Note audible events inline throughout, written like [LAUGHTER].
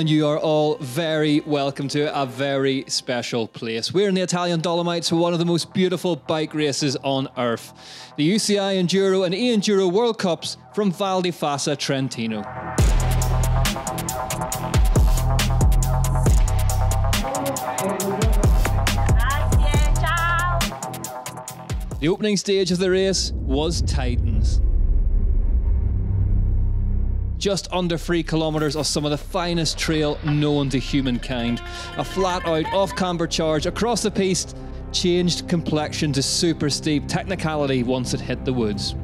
and you are all very welcome to a very special place. We're in the Italian Dolomites for one of the most beautiful bike races on earth the UCI Enduro and E Enduro World Cups from Val di Fassa Trentino. The opening stage of the race was Titans. Just under three kilometres of some of the finest trail known to humankind. A flat out off camber charge across the piste changed complexion to super steep technicality once it hit the woods.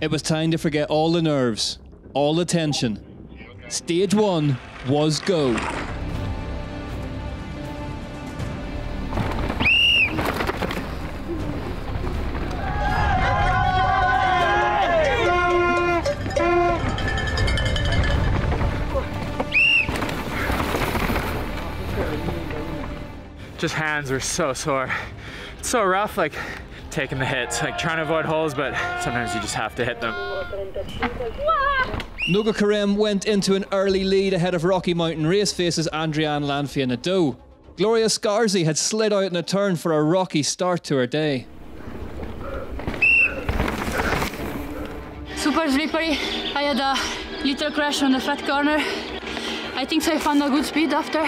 It was time to forget all the nerves, all the tension. Stage one was go. Just hands were so sore. It's so rough, like taking the hits, like trying to avoid holes, but sometimes you just have to hit them. Noga Korem went into an early lead ahead of Rocky Mountain race faces Andréane Lanthier Nadeau. Gloria Scarsi had slid out in a turn for a rocky start to her day. Super slippery. I had a little crash on the flat corner. I think I found a good speed after.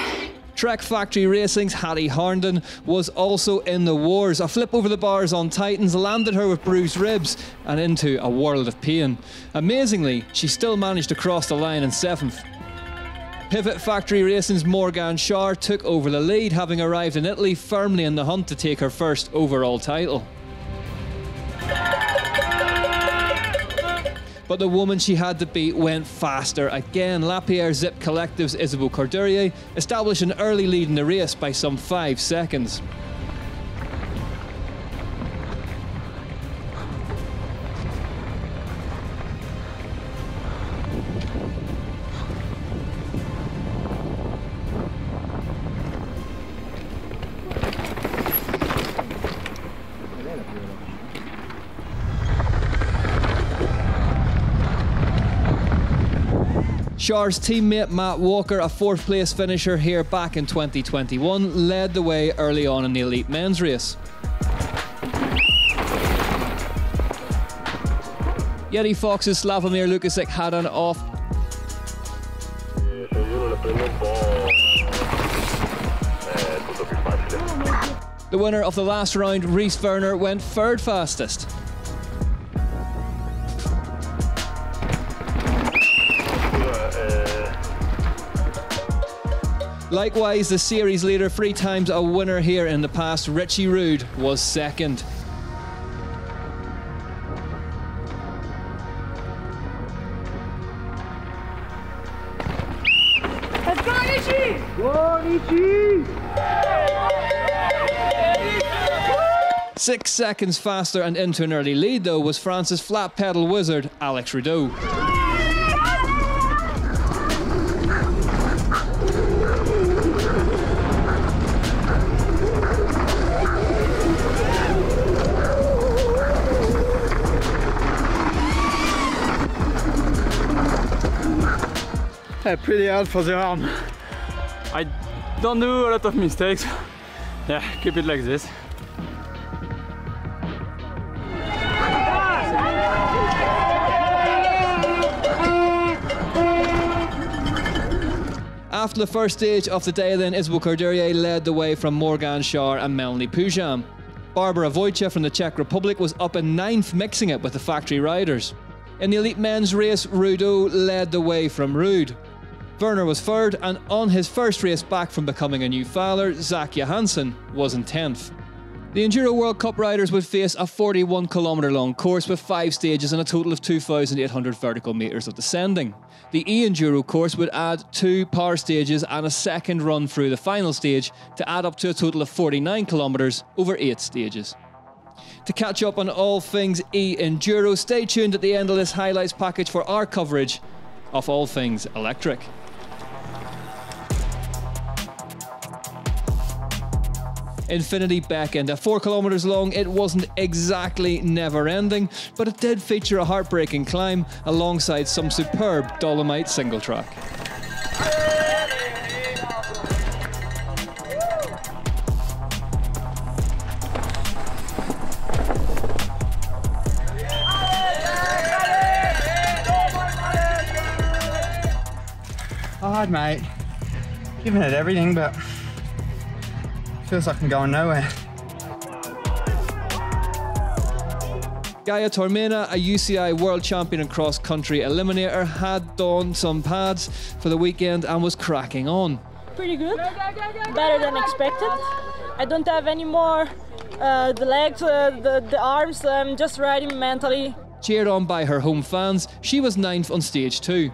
Trek Factory Racing's Hattie Harnden was also in the wars. A flip over the bars on Titans landed her with bruised ribs and into a world of pain. Amazingly, she still managed to cross the line in seventh. Pivot Factory Racing's Morgan Charre took over the lead, having arrived in Italy firmly in the hunt to take her first overall title. But the woman she had to beat went faster again. Lapierre Zip Collective's Isabeau Courdurier established an early lead in the race by some five seconds. Charre's teammate Matt Walker, a fourth place finisher here back in 2021, led the way early on in the elite men's race. Yeti Fox's Slawomir Lukasik had an off. The winner of the last round, Rhys Verner, went third fastest. Likewise, the series leader, three times a winner here in the past, Richie Rude, was second. Go, Nishi! Six seconds faster and into an early lead, though, was France's flat pedal wizard, Alex Rudeau. Yeah, pretty hard for the arm. I don't do a lot of mistakes. Yeah, keep it like this. After the first stage of the day, then Isabeau Courdurier led the way from Morgan Charre and Melanie Pugin. Barbara Wojciech from the Czech Republic was up in ninth, mixing it with the factory riders. In the elite men's race, Rudeau led the way from Rude. Verner was third, and on his first race back from becoming a new father, Zach Johansen was in 10th. The Enduro World Cup riders would face a 41 kilometre long course with five stages and a total of 2,800 vertical metres of descending. The E Enduro course would add two power stages and a second run through the final stage to add up to a total of 49 kilometres over eight stages. To catch up on all things E Enduro, stay tuned at the end of this highlights package for our coverage of all things electric. Infinity beckoned. At four kilometres long, it wasn't exactly never ending, but it did feature a heartbreaking climb alongside some superb Dolomite single track. Oh, Hard, mate. Giving it everything, but feels like I'm going nowhere. Gaia Tormena, a UCI world champion and cross country eliminator, had donned some pads for the weekend and was cracking on. Pretty good, better than expected. I don't have any more uh, the legs, uh, the, the arms, I'm just riding mentally. Cheered on by her home fans, she was ninth on stage two.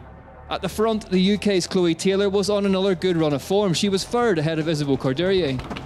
At the front, the UK's Chloe Taylor was on another good run of form. She was third ahead of Isabeau Courdurier.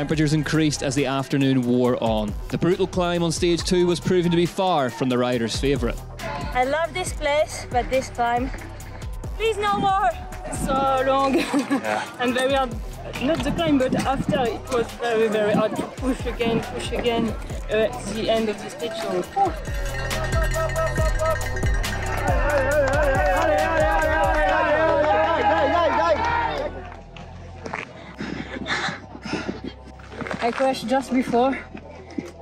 Temperatures increased as the afternoon wore on. The brutal climb on stage two was proven to be far from the riders' favourite. I love this place, but this time, please no more. So long [LAUGHS] and very hard. Not the climb, but after it was very, very hard to push again, push again uh, at the end of the stage. So, I crashed just before.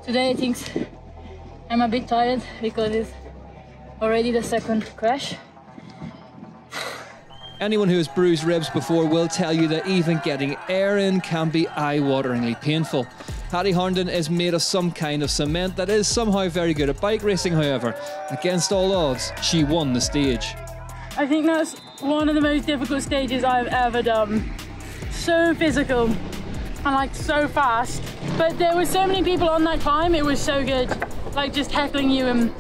Today I think I'm a bit tired because it's already the second crash. Anyone who has bruised ribs before will tell you that even getting air in can be eye wateringly painful. Hattie Harnden is made of some kind of cement that is somehow very good at bike racing, however. Against all odds, she won the stage. I think that's one of the most difficult stages I've ever done. So physical and like so fast. But there were so many people on that climb, it was so good. Like just heckling you and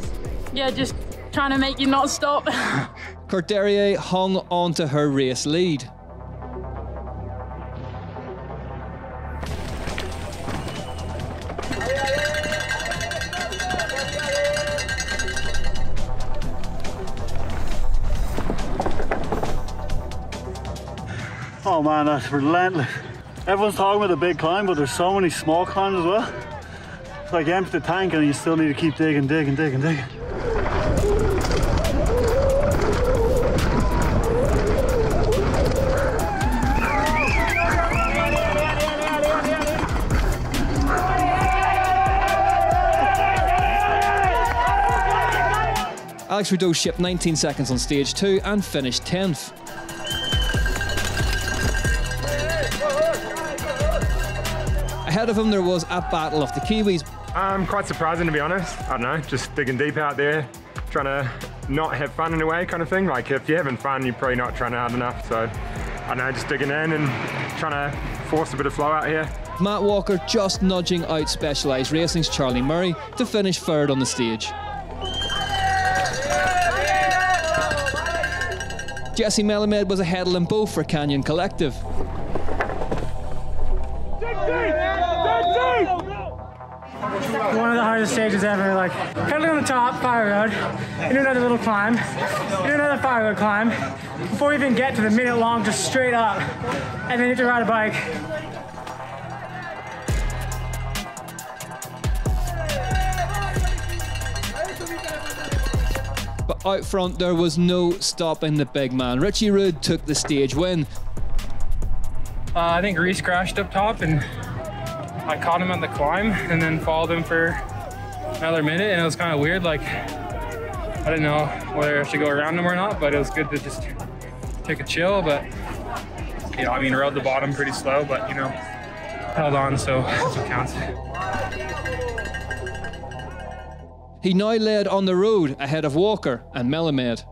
yeah, just trying to make you not stop. [LAUGHS] Courdurier hung on to her race lead. Oh man, that's relentless. Everyone's talking about the big climb, but there's so many small climbs as well. It's like empty the tank and you still need to keep digging, digging, digging, digging. Alex Rudeau shipped 19 seconds on stage two and finished 10th. Ahead of him, there was a battle of the Kiwis. Um, quite surprising to be honest. I don't know, just digging deep out there, trying to not have fun in a way, kind of thing. Like if you're having fun, you're probably not trying hard enough. So I don't know, just digging in and trying to force a bit of flow out here. Matt Walker just nudging out Specialized Racing's Charlie Murray to finish third on the stage. Jesse Melamed was ahead of them both for Canyon Collective. One of the hardest stages ever. Like pedaling on the top, fire road, you do another little climb, you do another fire road climb, before you even get to the minute long, just straight up, and then you have to ride a bike. But out front, there was no stopping the big man. Richie Rude took the stage win. Uh, I think Rhys crashed up top, and I caught him on the climb, and then followed him for another minute, and it was kind of weird. Like I didn't know whether I should go around him or not, but it was good to just take a chill. But you know, I mean, rode the bottom pretty slow, but you know, held on, so that's what counts. He now led on the road ahead of Walker and Melamed.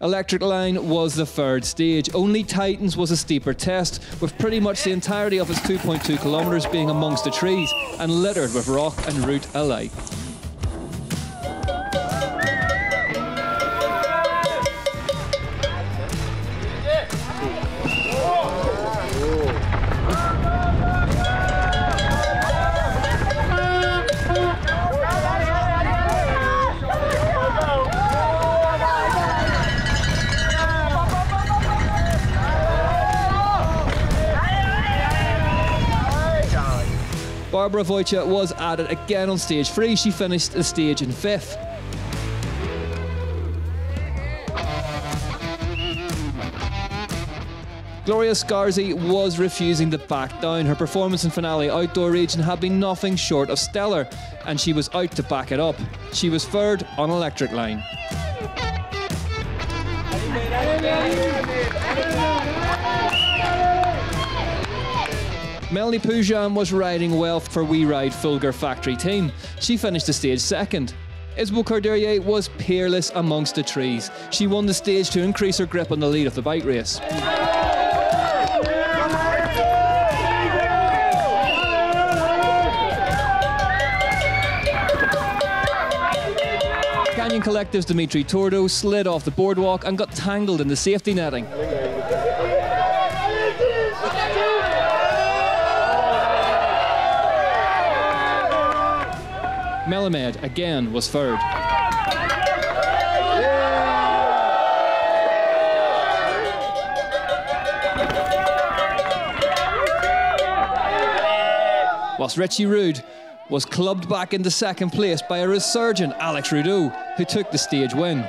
Electric Line was the third stage. Only Titans was a steeper test, with pretty much the entirety of its 2.2 kilometres being amongst the trees and littered with rock and root alike. Barbara Wojciech was added again on stage three. She finished the stage in fifth. Gloria Scarsi was refusing to back down. Her performance in finale outdoor region had been nothing short of stellar, and she was out to back it up. She was third on electric line. Melanie Pugin was riding well for We Ride Fulgur Factory team. She finished the stage second. Isabeau Courdurier was peerless amongst the trees. She won the stage to increase her grip on the lead of the bike race. Canyon Collective's Dimitri Tordo slid off the boardwalk and got tangled in the safety netting. Melamed again was third. Whilst Richie Rude was clubbed back into second place by a resurgent Alex Rudeau, who took the stage win.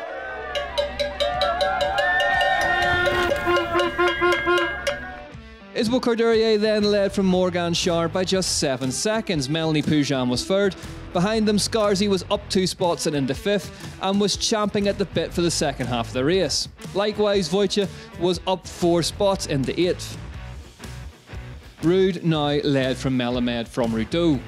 Isabeau Courdurier then led from Morgan Charre by just seven seconds. Melanie Pugin was third. Behind them, Scarsi was up two spots and into fifth and was champing at the bit for the second half of the race. Likewise, Wojciech was up four spots into eighth. Rude now led from Melamed from Rudeau.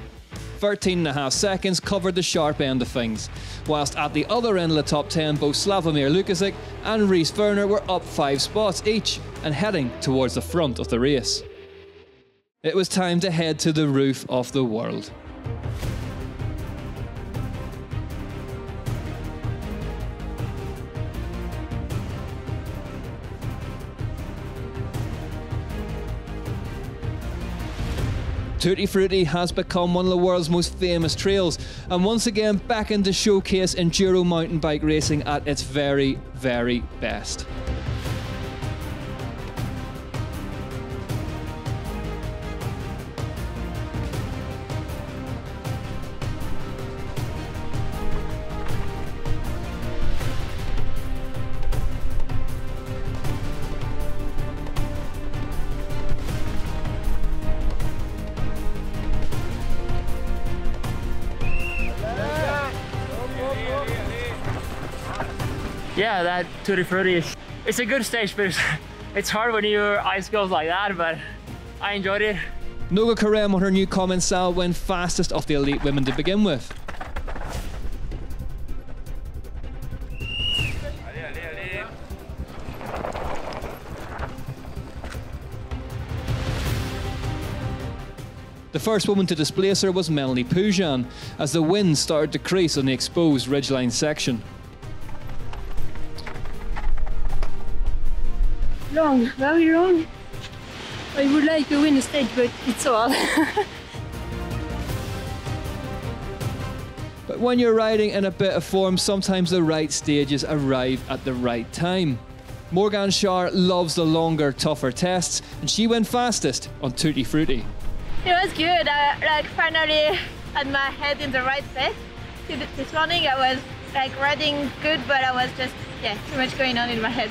13 and a half seconds covered the sharp end of things. Whilst at the other end of the top 10, both Slawomir Lukasik and Rhys Verner were up five spots each and heading towards the front of the race. It was time to head to the roof of the world. Tutti Frutti has become one of the world's most famous trails and once again back into showcase enduro mountain bike racing at its very, very best. Yeah, that Tutti Frutti is it's a good stage, but it's, [LAUGHS] it's hard when your ice goes like that, but I enjoyed it. Noga Korem on her new Commencal went fastest of the elite women to begin with. The first woman to displace her was Melanie Pugin, as the wind started to crease on the exposed ridgeline section. Long, very long. I would like to win the stage, but it's all. [LAUGHS] But when you're riding in a bit of form, sometimes the right stages arrive at the right time. Morgan Charre loves the longer, tougher tests, and she went fastest on Tutti Frutti. It was good. I like finally had my head in the right place. This morning I was like riding good, but I was just yeah too much going on in my head.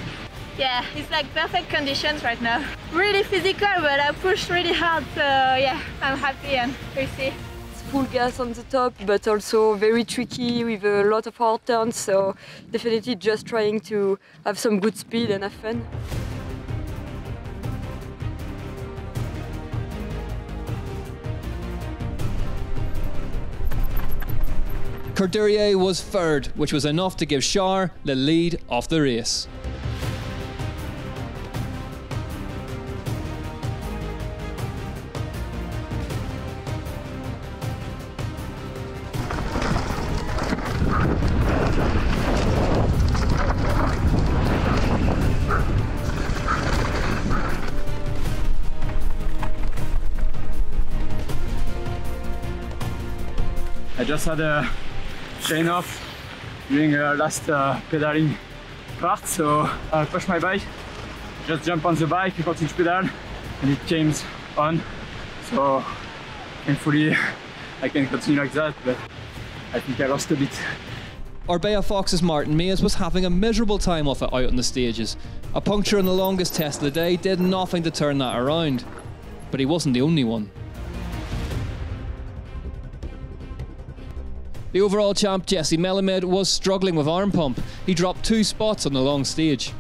Yeah, it's like perfect conditions right now. Really physical, but I pushed really hard, so yeah, I'm happy and we'll see. It's full gas on the top, but also very tricky with a lot of hard turns, so definitely just trying to have some good speed and have fun. Courdurier was third, which was enough to give Charre the lead of the race. Had a chain off during the last uh, pedaling part, so I pushed my bike, just jump on the bike, continue to pedal, and it came on. So thankfully I can continue like that, but I think I lost a bit. Orbea Fox's Martin Maes was having a miserable time off it out on the stages. A puncture on the longest test of the day did nothing to turn that around. But he wasn't the only one. The overall champ Jesse Melamed was struggling with arm pump. He dropped two spots on the long stage.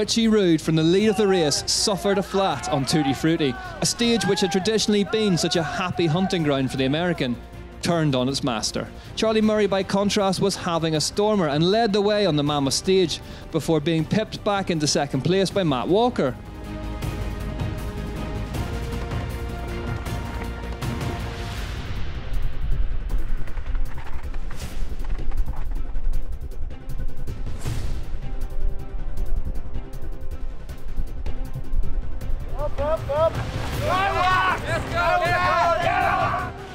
Richie Rude from the lead of the race suffered a flat on Tutti Frutti, a stage which had traditionally been such a happy hunting ground for the American, turned on its master. Charlie Murray, by contrast, was having a stormer and led the way on the Mammoth stage before being pipped back into second place by Matt Walker.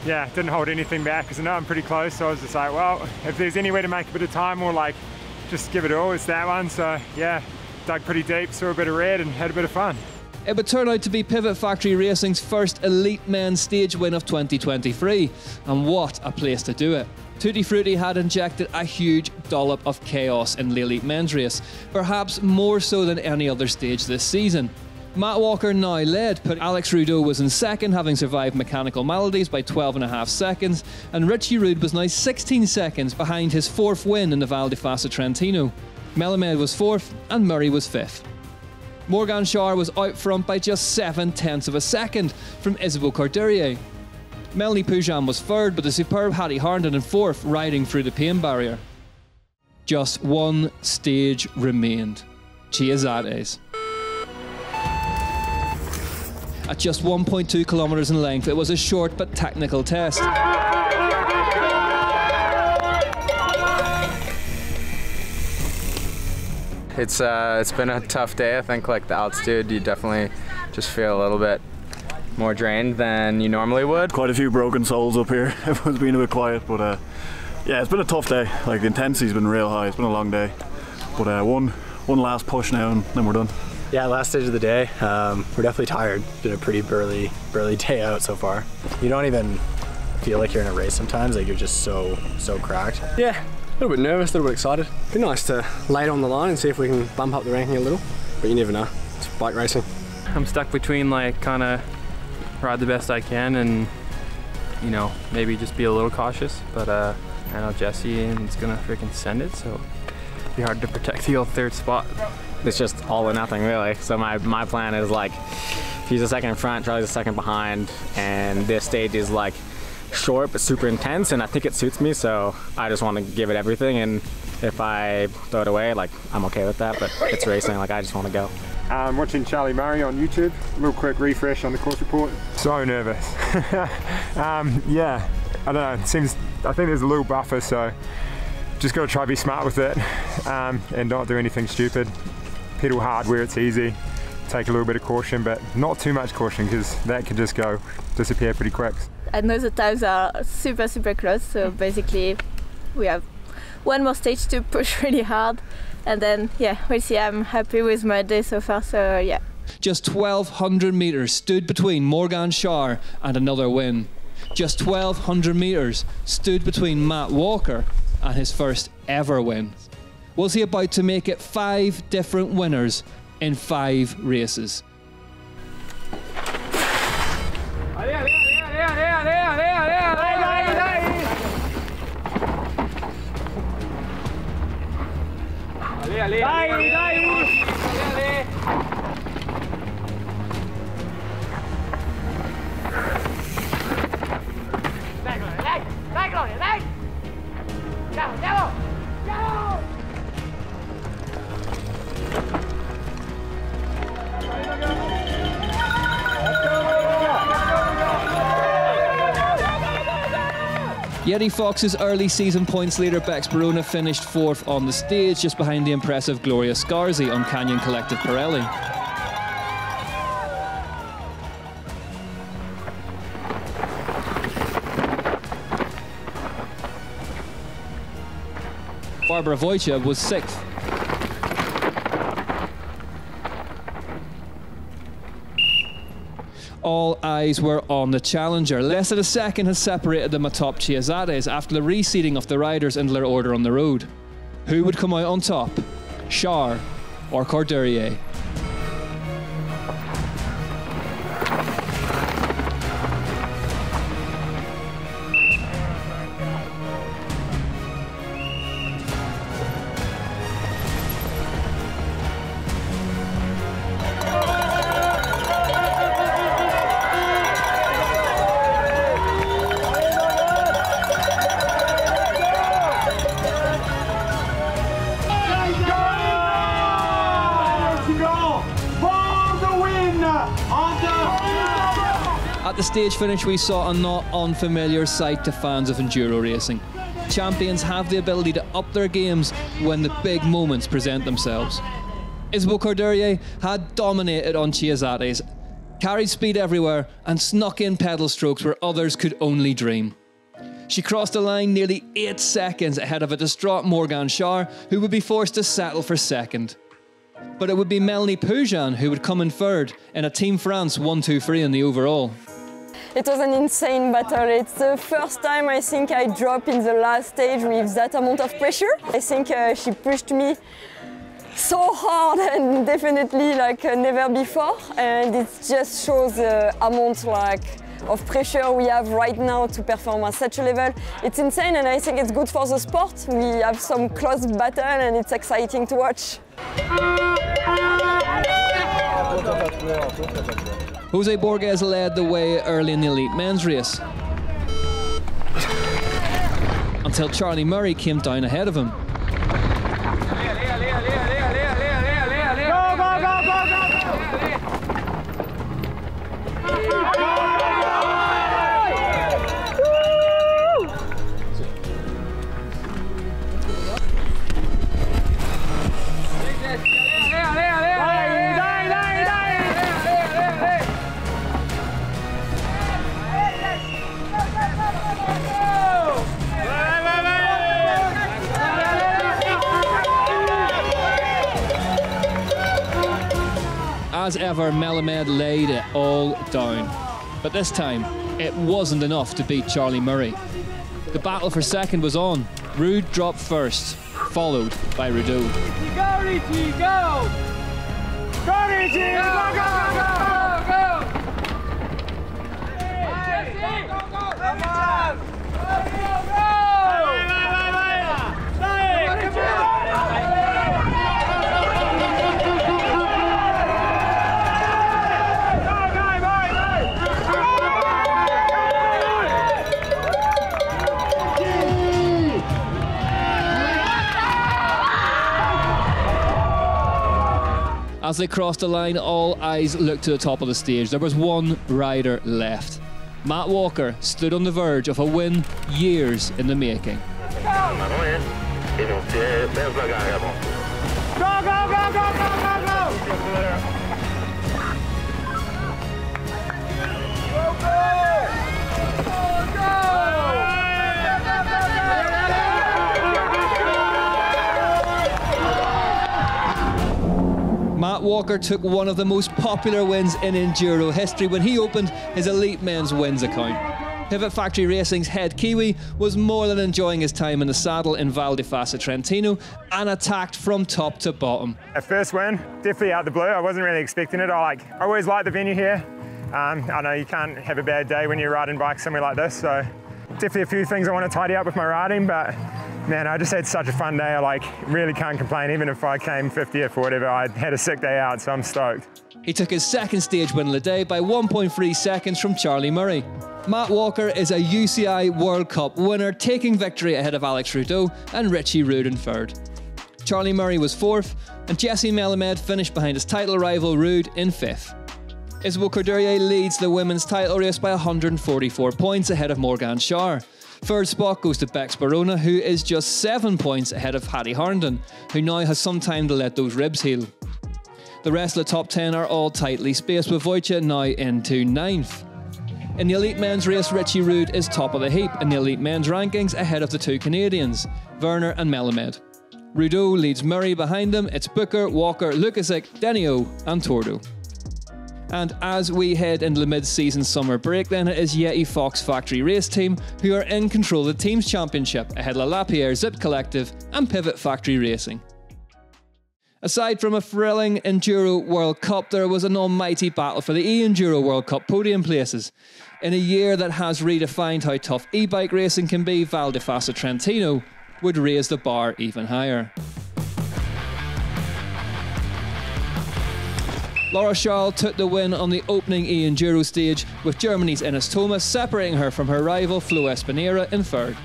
Yeah, didn't hold anything back because I know I'm pretty close. So I was just like, well, if there's any way to make a bit of time or like just give it all, it's that one. So yeah, dug pretty deep, saw a bit of red and had a bit of fun. It would turn out to be Pivot Factory Racing's first elite men's stage win of 2023. And what a place to do it. Tutti Frutti had injected a huge dollop of chaos in the elite men's race, perhaps more so than any other stage this season. Matt Walker now led, but Alex Rudeau was in second, having survived Mechanical maladies by 12 and a half seconds, and Richie Rude was now 16 seconds behind his fourth win in the Val di Fassa Trentino. Melamed was fourth, and Murray was fifth. Morgan Charre was out front by just seven tenths of a second from Isabeau Courdurier. Melanie Pugin was third, but the superb Hattie Harnden in fourth, riding through the pain barrier. Just one stage remained. Chiazares. At just 1.2 kilometres in length, it was a short but technical test. It's uh, it's been a tough day. I think like the altitude, you definitely just feel a little bit more drained than you normally would. Quite a few broken souls up here. [LAUGHS] Everyone's been a bit quiet, but uh, yeah, it's been a tough day. Like the intensity's been real high. It's been a long day, but uh, one one last push now, and then we're done. Yeah, last stage of the day. Um, we're definitely tired. It's been a pretty burly, burly [LAUGHS] day out so far. You don't even feel like you're in a race sometimes. Like you're just so, so cracked. Yeah, a little bit nervous, a little bit excited. Be nice to lay it on the line and see if we can bump up the ranking a little. But you never know. It's bike racing. I'm stuck between like kind of ride the best I can and you know maybe just be a little cautious. But uh, I know Jesse is gonna freaking send it, so it'll be hard to protect the old third spot it's just all or nothing really. So my, my plan is like, if he's a second in front, Charlie's a second behind, and this stage is like short but super intense, and I think it suits me. So I just want to give it everything, and if I throw it away, like I'm okay with that. But it's racing, like I just want to go. I'm watching Charlie Murray on YouTube. A real quick refresh on the course report. So nervous. [LAUGHS] um, yeah, I don't know. It seems I think there's a little buffer, so just got to try to be smart with it um, and not do anything stupid pedal hard where it's easy, take a little bit of caution, but not too much caution because that could just go disappear pretty quick. I know the times are super, super close, so basically we have one more stage to push [LAUGHS] really hard, and then yeah, we'll see. I'm happy with my day so far, so yeah. Just 1,200 metres stood between Morgan Charre and another win. Just 1,200 metres stood between Matt Walker and his first ever win was he about to make it five different winners in five races? Dai, dai, dai! Dai, dai! Yeti Fox's early season points leader Bex Baraona finished fourth on the stage, just behind the impressive Gloria Scarsi on Canyon Collective Pirelli. Barbara Wojcia was sixth. all eyes were on the challenger. Less than a second has separated them atop Chiazares after the reseating of the riders in their order on the road. Who would come out on top? Charre or Courdurier? Stage finish, we saw a not unfamiliar sight to fans of enduro racing. Champions have the ability to up their games when the big moments present themselves. Isabeau Courdurier had dominated on Chiazares, carried speed everywhere, and snuck in pedal strokes where others could only dream. She crossed the line nearly eight seconds ahead of a distraught Morgan Charre, who would be forced to settle for second. But it would be Melanie Pugin who would come in third in a Team France 1 2 3 in the overall. It was an insane battle. It's the first time I think I dropped in the last stage with that amount of pressure. I think uh, she pushed me so hard [LAUGHS] and definitely like uh, never before. And it just shows the amount like of pressure we have right now to perform at such a level. It's insane and I think it's good for the sport. We have some close battle and it's exciting to watch. Jose Borges led the way early in the elite men's race. Until Charlie Murray came down ahead of him. As ever, Melamed laid it all down. But this time, it wasn't enough to beat Charlie Murray. The battle for second was on. Rude dropped first, followed by Rudeau. Go, go! Go! Go, go, go, go, As they crossed the line, all eyes looked to the top of the stage. There was one rider left. Matt Walker stood on the verge of a win years in the making. Go, go, go, go, go, go, go! Matt Walker took one of the most popular wins in Enduro history when he opened his Elite Men's Wins account. Pivot Factory Racing's head Kiwi was more than enjoying his time in the saddle in Val di Fassa Trentino and attacked from top to bottom. A first win, definitely out the blue. I wasn't really expecting it. I like, I always like the venue here. Um, I know you can't have a bad day when you're riding bikes somewhere like this, so definitely a few things I want to tidy up with my riding, but man, I just had such a fun day. I like really can't complain. Even if I came 50th or whatever, I had a sick day out, so I'm stoked. He took his second stage win of the day by 1.3 seconds from Charlie Murray. Matt Walker is a UCI World Cup winner, taking victory ahead of Alex Rudeau and Richie Rude in third. Charlie Murray was fourth, and Jesse Melamed finished behind his title rival Rude in fifth. Isabeau Courdurier leads the women's title race by 144 points ahead of Morgan Charre. Third spot goes to Bex Baraona, who is just seven points ahead of Hattie Harnden, who now has some time to let those ribs heal. The rest of the top 10 are all tightly spaced, with Wojciech now into ninth. In the elite men's race, Richie Rude is top of the heap in the elite men's rankings ahead of the two Canadians, Verner and Melamed. Rudeau leads Murray behind them, it's Booker, Walker, Lukasik, Denio, and Tordo. And as we head into the mid season summer break, then it is Yeti Fox Factory Race Team who are in control of the Teams Championship ahead of Lapierre Zip Collective and Pivot Factory Racing. Aside from a thrilling Enduro World Cup, there was an almighty battle for the e Enduro World Cup podium places. In a year that has redefined how tough e bike racing can be, Val di Fassa Trentino would raise the bar even higher. Laura Charles took the win on the opening E Enduro stage, with Germany's Ines Thoma separating her from her rival Flo Espiñeira in third.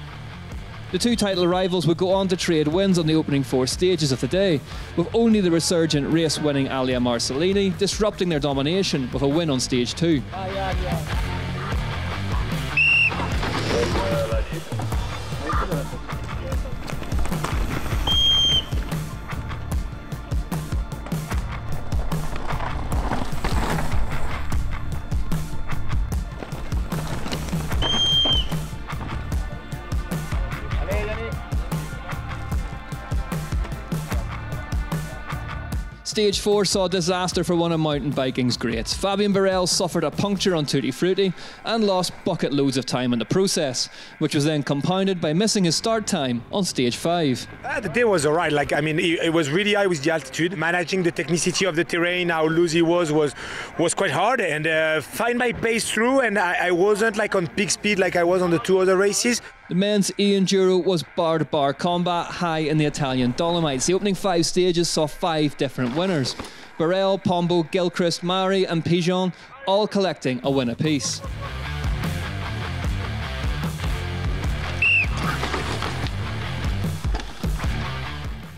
The two title rivals would go on to trade wins on the opening four stages of the day, with only the resurgent race winning Alia Marcellini disrupting their domination with a win on stage two. Stage 4 saw disaster for one of mountain biking's greats. Fabien Barel suffered a puncture on Tutti Frutti and lost bucket loads of time in the process, which was then compounded by missing his start time on Stage 5. Uh, the day was alright. Like I mean, it, it, was really high with the altitude. Managing the technicity of the terrain, how loose it was, was was quite hard. And uh, find my pace through, and I, I wasn't like on peak speed like I was on the two other races. The men's e-enduro was bar-to-bar combat high in the Italian Dolomites. The opening five stages saw five different winners. Barel, Pombo, Gilchrist, Marry and Pigeon all collecting a win apiece.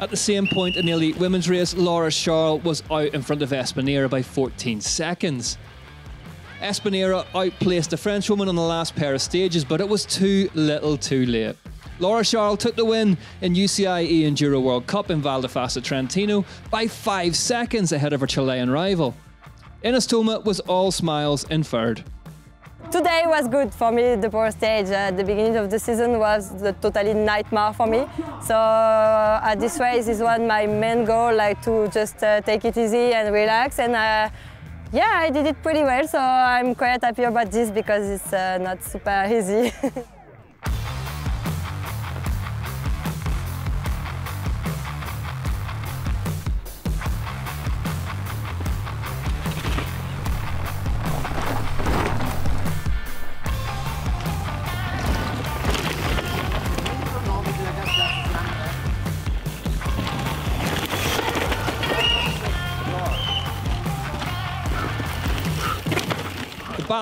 At the same point in the elite women's race, Laura Charles was out in front of Espiñeira by 14 seconds. Espiñeira outplaced the Frenchwoman on the last pair of stages, but it was too little too late. Laura Charles took the win in UCI Enduro World Cup in Val di Fassa Trentino by five seconds ahead of her Chilean rival. Ines Thoma was all smiles in third. Today was good for me, the power stage. Uh, the beginning of the season was the totally nightmare for me. So uh, at this race is one my main goal, like to just uh, take it easy and relax. And uh, yeah, I did it pretty well, so I'm quite happy about this because it's uh, not super easy. [LAUGHS]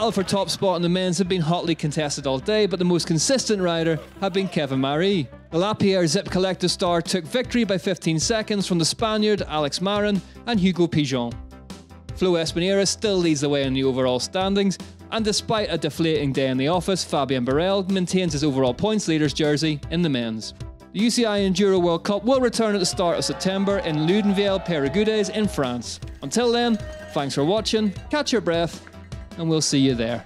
battle for top spot in the men's had been hotly contested all day, but the most consistent rider had been Kevin Marry. The Lapierre Zip Collective star took victory by 15 seconds from the Spaniard Alex Marin and Hugo Pigeon. Flo Espiñeira still leads the way in the overall standings, and despite a deflating day in the office, Fabien Barel maintains his overall points leader's jersey in the men's. The UCI Enduro World Cup will return at the start of September in Loudenvielle Peyragudes in France. Until then, thanks for watching, catch your breath, and we'll see you there.